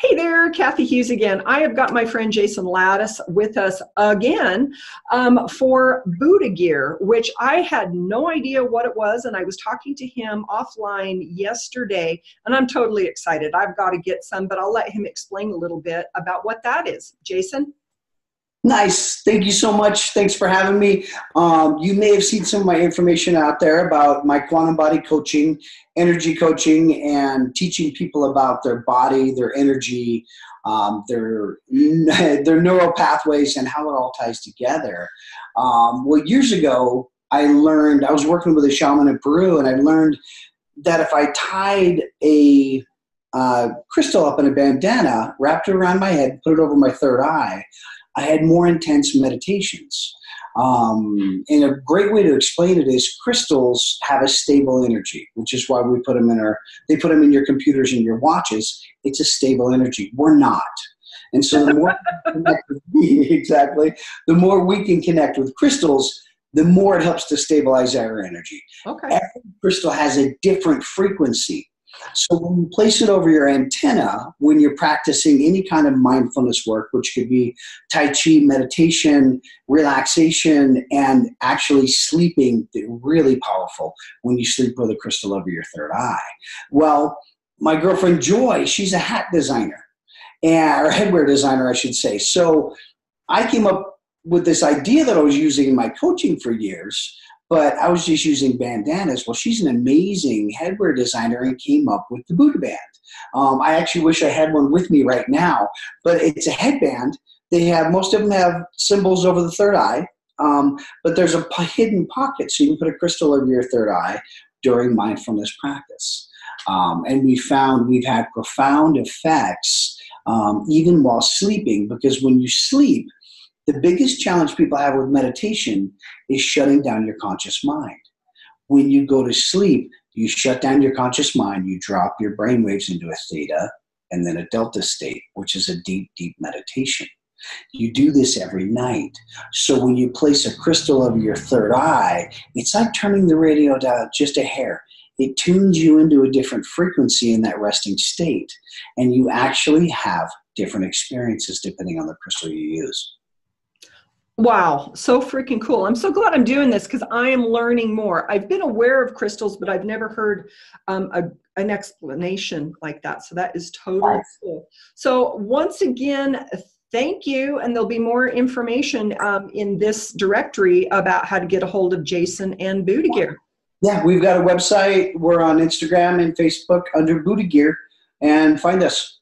Hey there, Kathy Hughes again. I have got my friend Jason Lattice with us again um, for Buddha Gear, which I had no idea what it was, and I was talking to him offline yesterday, and I'm totally excited. I've got to get some, but I'll let him explain a little bit about what that is. Jason? Nice. Thank you so much. Thanks for having me. Um, you may have seen some of my information out there about my quantum body coaching, energy coaching, and teaching people about their body, their energy, um, their their neural pathways, and how it all ties together. Um, well, years ago, I learned I was working with a shaman in Peru, and I learned that if I tied a uh, crystal up in a bandana, wrapped it around my head, put it over my third eye, I had more intense meditations. Um, and a great way to explain it is crystals have a stable energy, which is why we put them in our, they put them in your computers and your watches. It's a stable energy. We're not. And so the more exactly, the more we can connect with crystals, the more it helps to stabilize our energy. Okay. Every crystal has a different frequency. So when you place it over your antenna, when you're practicing any kind of mindfulness work, which could be Tai Chi, meditation, relaxation, and actually sleeping, really powerful when you sleep with a crystal over your third eye. Well, my girlfriend Joy, she's a hat designer, and, or headwear designer, I should say. So I came up with this idea that I was using in my coaching for years but I was just using bandanas. Well, she's an amazing headwear designer and came up with the Buddha band. Um, I actually wish I had one with me right now, but it's a headband. They have most of them have symbols over the third eye, um, but there's a p- hidden pocket, so you can put a crystal over your third eye during mindfulness practice. Um, and we found we've had profound effects um, even while sleeping because when you sleep, the biggest challenge people have with meditation is shutting down your conscious mind. When you go to sleep, you shut down your conscious mind, you drop your brain waves into a theta and then a delta state, which is a deep, deep meditation. You do this every night. So when you place a crystal over your third eye, it's like turning the radio down just a hair. It tunes you into a different frequency in that resting state, and you actually have different experiences depending on the crystal you use. Wow, so freaking cool. I'm so glad I'm doing this because I am learning more. I've been aware of crystals, but I've never heard um, a, an explanation like that. So that is totally cool. So, once again, thank you. And there'll be more information um, in this directory about how to get a hold of Jason and Buddha Gear. Yeah, we've got a website. We're on Instagram and Facebook under Buddha Gear, and find us.